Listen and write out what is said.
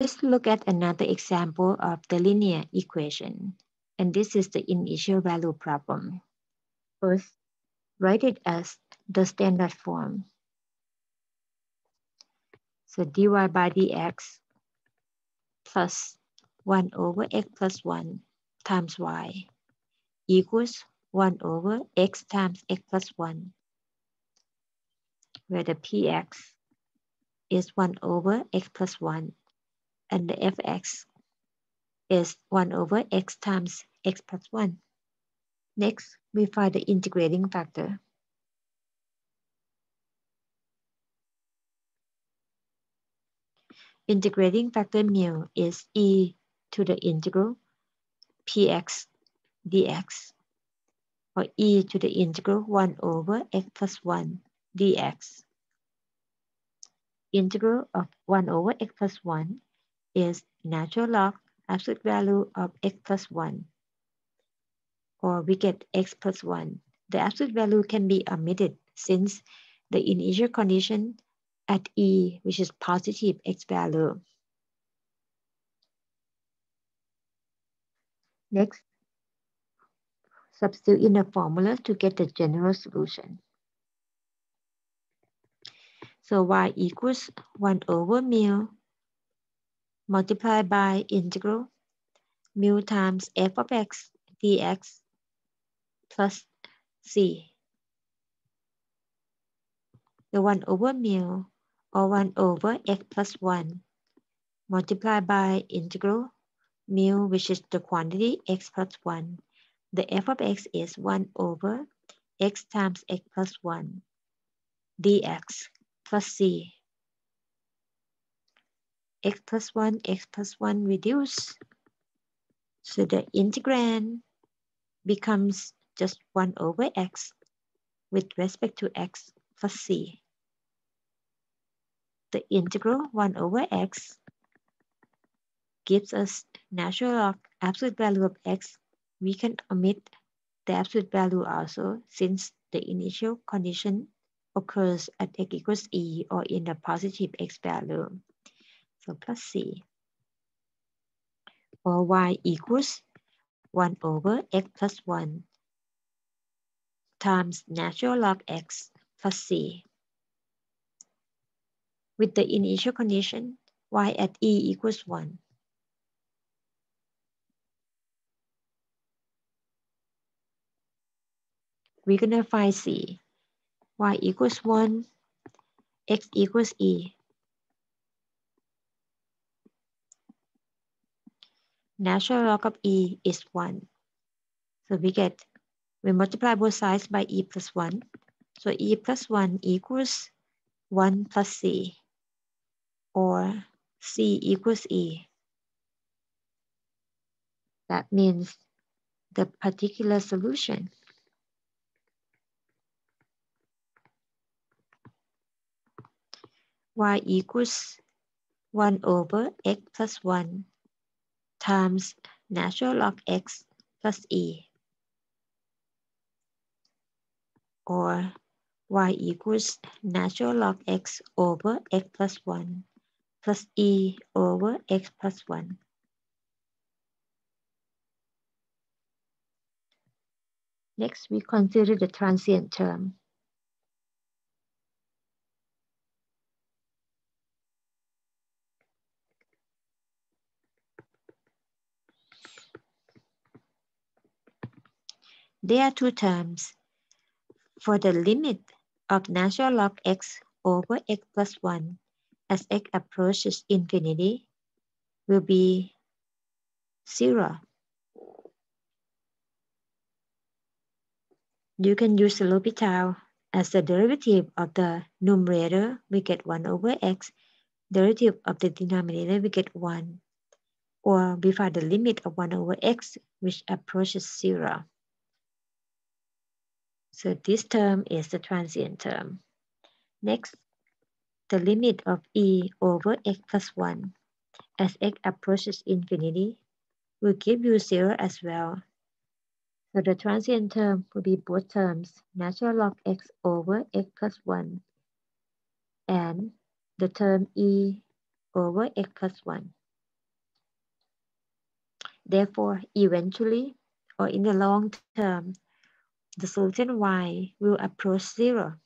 Let's look at another example of the linear equation. And this is the initial value problem. First, write it as the standard form. So dy by dx plus 1 over x plus 1 times y equals 1 over x times x plus 1, where the px is 1 over x plus 1 and the fx is 1 over x times x plus 1. Next, we find the integrating factor. Integrating factor mu is e to the integral px dx or e to the integral 1 over x plus 1 dx. Integral of 1 over x plus 1 is natural log absolute value of x plus 1 or we get x plus 1. The absolute value can be omitted since the initial condition at e, which is positive x value. Next, substitute in the formula to get the general solution. So y equals 1 over mu multiplied by integral mu times f of x dx plus c. The 1 over mu or 1 over x plus 1 multiplied by integral mu which is the quantity x plus 1. The f of x is 1 over x times x plus 1 dx plus c x plus 1, x plus 1 reduce. So the integrand becomes just 1 over x with respect to x plus c. The integral 1 over x gives us natural log absolute value of x. We can omit the absolute value also since the initial condition occurs at x equals e or in a positive x value. So plus c. Or y equals 1 over x plus 1 times natural log x plus c. With the initial condition, y at e equals 1. We're going to find c. y equals 1, x equals e. natural log of e is 1. So we get, we multiply both sides by e plus 1. So e plus 1 equals 1 plus c, or c equals e. That means the particular solution. y equals 1 over x plus 1 times natural log x plus e or y equals natural log x over x plus 1 plus e over x plus 1. Next, we consider the transient term. There are two terms. For the limit of natural log x over x plus 1 as x approaches infinity will be 0. You can use the L'Hopital as the derivative of the numerator, we get 1 over x. Derivative of the denominator, we get 1. Or we find the limit of 1 over x, which approaches 0. So this term is the transient term. Next, the limit of e over x plus 1 as x approaches infinity will give you 0 as well. So the transient term will be both terms, natural log x over x plus 1 and the term e over x plus 1. Therefore, eventually or in the long term, the solution y will approach zero.